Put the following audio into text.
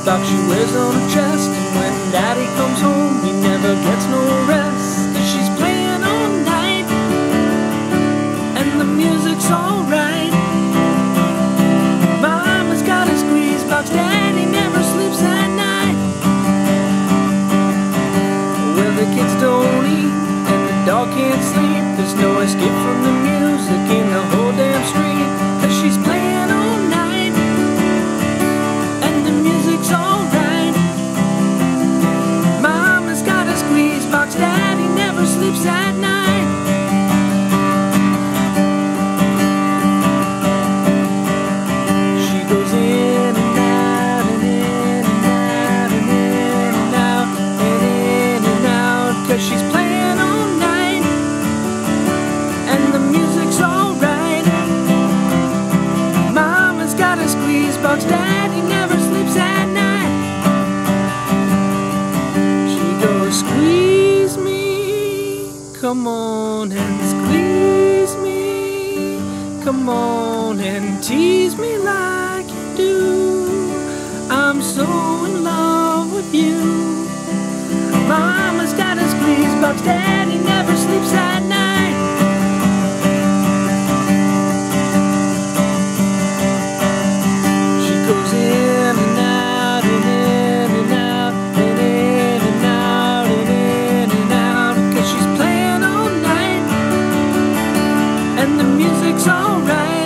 Thought she wears on her chest. And when daddy comes home He never gets no rest. Cause she's playing all night. And the music's alright. Mama's got a squeeze box. Daddy never sleeps at night. Well, the kids don't eat. And the dog can't sleep. There's no escape from the music In the whole damn street. Sleeps at night. She goes in and out and in and out and in and out and in and out Cause she's playing all night And the music's alright Mama's got a squeeze box Daddy never Come on and squeeze me Come on and tease me like you do. I'm so in love with you. Mama's got a squeeze box, Dad. music's alright.